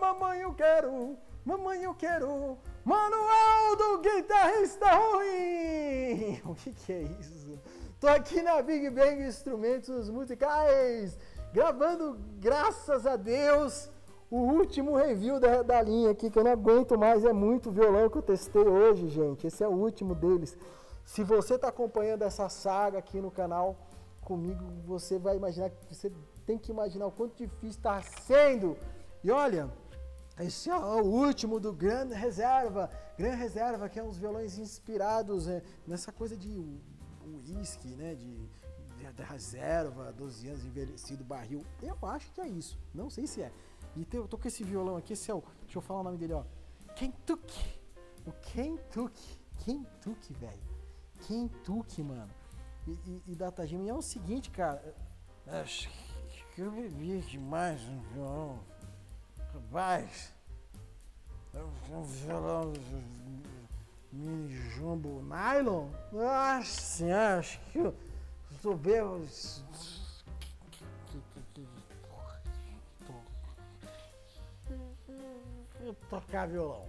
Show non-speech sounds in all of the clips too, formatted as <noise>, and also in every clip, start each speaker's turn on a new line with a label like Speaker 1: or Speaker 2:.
Speaker 1: Mamãe, eu quero. Mamãe, eu quero. Manual do guitarrista ruim. <laughs> O que, que é isso? Tô aqui na Big Bang Instrumentos Musicais, gravando, graças a Deus, o último review da, da linha aqui, que eu não aguento mais, é muito violão que eu testei hoje, gente. Esse é o último deles. Se você está acompanhando essa saga aqui no canal comigo, você vai imaginar que você tem que imaginar o quanto difícil está sendo. E olha, esse é o último do Grand Reserva. Grand Reserva, que é uns violões inspirados é, nessa coisa de uísque, né? De, de, reserva, 12 anos envelhecido, barril. Eu acho que é isso. Não sei se é. E eu tô com esse violão aqui, esse é o. Deixa eu falar o nome dele, ó. Kentucky. O Kentucky. Kentucky, velho. Kentucky, mano. E, e, e. E é o seguinte, cara. Acho que eu bebi demais no violão. Rapaz. É um violão mini jumbo nylon. Nossa senhora, acho que eu tô bêbado. Tocar violão.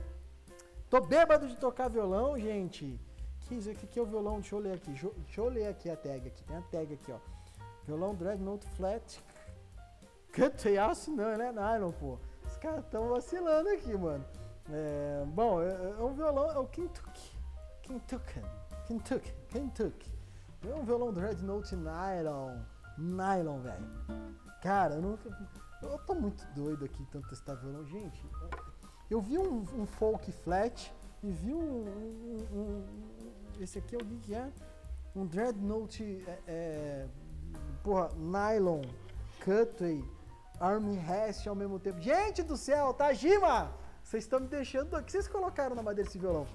Speaker 1: Tô bêbado de tocar violão, gente. Isso aqui que é o violão? Deixa eu ler aqui. Deixa eu ler aqui a tag aqui. Tem a tag aqui, ó. Violão Dreadnought Flat. Cut aço não, né? Nylon, pô. Os caras estão vacilando aqui, mano. É, bom, é, é, um violão, é o Kentucky. Kentucky. Kentucky. Kentucky. É um violão Dreadnought Nylon. Nylon, velho. Cara, eu não. Eu tô muito doido aqui tanto testar violão. Gente, eu vi um, um folk flat e vi um, um, um, esse aqui é o que é? Um Dreadnought é, é, porra, nylon, cutway, armrest ao mesmo tempo. Gente do céu, Tajima! Vocês estão me deixando. O que vocês colocaram na madeira desse violão?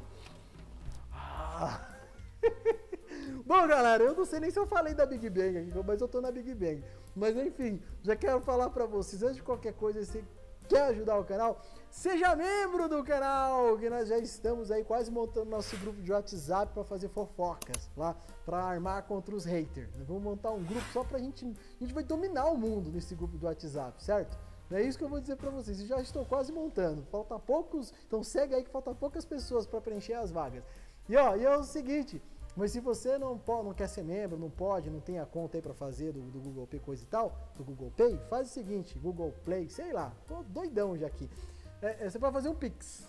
Speaker 1: Ah. <laughs> Bom, galera, eu não sei nem se eu falei da Big Bang aqui, mas eu tô na Big Bang. Mas enfim, já quero falar para vocês, antes de qualquer coisa, esse quer ajudar o canal, seja membro do canal, que nós já estamos aí quase montando nosso grupo de WhatsApp para fazer fofocas lá, para armar contra os haters. Vamos montar um grupo só pra gente, a gente vai dominar o mundo nesse grupo do WhatsApp, certo? É isso que eu vou dizer para vocês. Eu já estou quase montando. Falta poucos, então segue aí que falta poucas pessoas para preencher as vagas. E ó, e é o seguinte, mas se você não, pode, não quer ser membro, não pode, não tem a conta aí para fazer do, do, Google Pay, coisa e tal, do Google Pay, faz o seguinte, Google Play, sei lá, tô doidão já aqui. É, é, você vai fazer um Pix.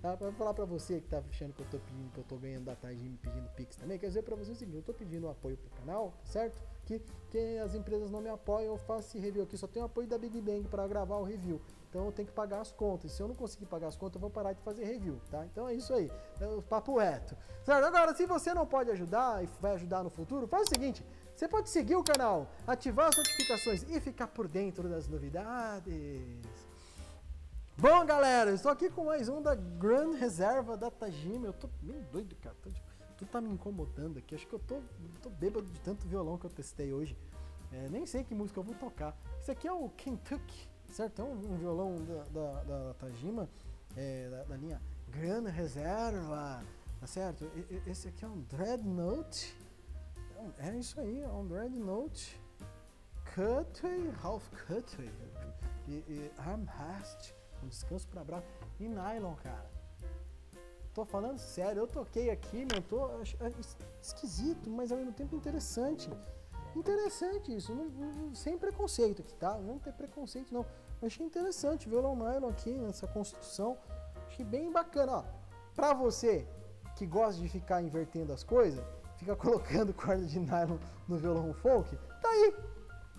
Speaker 1: Tá? Pra falar pra você que tá achando que eu tô pedindo, que eu tô ganhando da tarde me pedindo Pix também, quer dizer pra você o seguinte, eu tô pedindo apoio pro canal, certo? Que, que as empresas não me apoiam, eu faço esse review aqui, só tenho apoio da Big Bang para gravar o review. Então eu tenho que pagar as contas. Se eu não conseguir pagar as contas, eu vou parar de fazer review, tá? Então é isso aí. É o papo reto. Certo? Agora, se você não pode ajudar e vai ajudar no futuro, faz o seguinte: você pode seguir o canal, ativar as notificações e ficar por dentro das novidades. Bom, galera, estou aqui com mais um da Grand Reserva da Tajima. Eu tô meio doido, cara. Tô, tu tá me incomodando aqui. Acho que eu tô, tô bêbado de tanto violão que eu testei hoje. É, nem sei que música eu vou tocar. Isso aqui é o Kentucky certo? É um, violão da, da, da Tajima, é, da, da, linha Gran Reserva, tá certo? E, esse aqui é um Dreadnought, é, é isso aí, é um Dreadnought Cutway, Half Cutway e, e Armrest, um descanso para braço, e nylon, cara. Tô falando sério, eu toquei aqui, meu, tô é esquisito, mas ao mesmo tempo interessante. Interessante isso, não, não, sem preconceito aqui, tá? Não ter preconceito não. Achei interessante, violão nylon aqui nessa construção. Achei bem bacana, ó. Pra você que gosta de ficar invertendo as coisas, fica <laughs> colocando corda de nylon no violão folk, tá aí.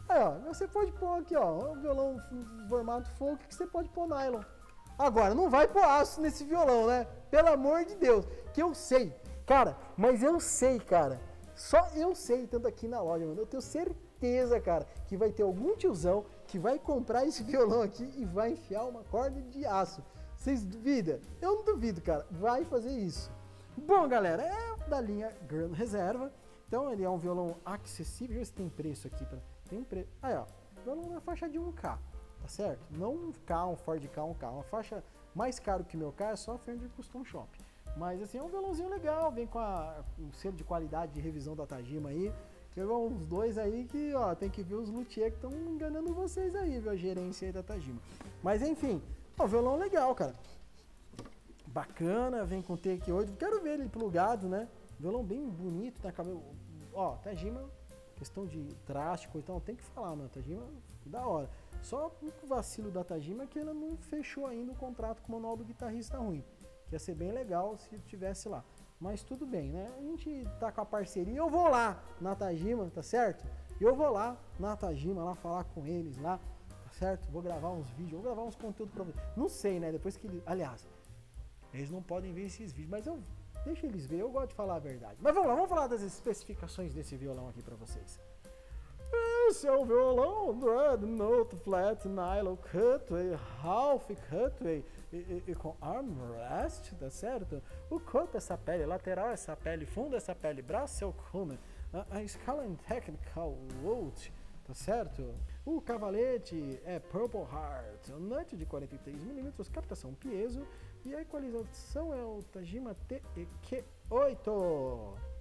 Speaker 1: Aí, ó, você pode pôr aqui, ó, um violão formato folk que você pode pôr nylon. Agora, não vai pôr aço nesse violão, né? Pelo amor de Deus, que eu sei, cara, mas eu sei, cara só eu sei, tanto aqui na loja, mano. Eu tenho certeza, cara, que vai ter algum tiozão que vai comprar esse <laughs> violão aqui e vai enfiar uma corda de aço. Vocês duvidam? Eu não duvido, cara. Vai fazer isso. Bom, galera, é da linha Grand Reserva. Então ele é um violão acessível. Deixa eu ver se tem preço aqui. Pra... Tem preço. Aí, ó. Violão na faixa de 1K, tá certo? Não um K, um Ford K, um K. Uma faixa mais caro que meu K é só a Fender Custom Shop. Mas assim, é um violãozinho legal, vem com, a, um selo de qualidade de revisão da Tajima aí. Pegou uns dois aí que, ó, tem que ver os luthier que estão enganando vocês aí, viu? A gerência aí da Tajima. Mas enfim, ó, violão legal, cara. Bacana, vem com Take 8. Quero ver ele plugado, né? Violão bem bonito, tá? Ó, Tajima, questão de drástico, então tem que falar, mano. Tajima, da hora. Só o vacilo da Tajima é que ela não fechou ainda o contrato com o manual do guitarrista ruim. Que ia ser bem legal se tivesse lá. Mas tudo bem, né? A gente tá com a parceria. Eu vou lá na Tajima, tá certo? Eu vou lá na Tajima, lá falar com eles lá, tá certo? Vou gravar uns vídeos, vou gravar uns conteúdos pra vocês. Não sei, né? Depois que. Aliás, eles não podem ver esses vídeos, mas eu. Deixa eles ver, eu gosto de falar a verdade. Mas vamos lá, vamos falar das especificações desse violão aqui pra vocês. O violão Dreadnought Flat Nylon Cutway, Half Cutway e, e, e, com armrest, tá certo? O corpo essa pele, lateral essa pele, fundo essa pele, braço é o cume, a, a escala em technical Wood, tá certo? O cavalete é Purple Heart, nut de 43mm, captação piezo e a equalização é o Tajima TEQ8.